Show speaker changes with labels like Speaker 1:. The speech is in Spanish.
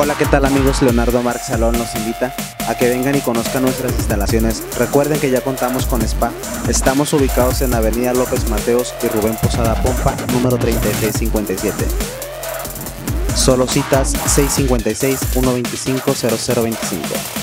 Speaker 1: Hola, ¿qué tal amigos? Leonardo Marx Salón nos invita a que vengan y conozcan nuestras instalaciones. Recuerden que ya contamos con spa. Estamos ubicados en Avenida López Mateos y Rubén Posada Pompa, número 3657. Solo citas 656 125 0025.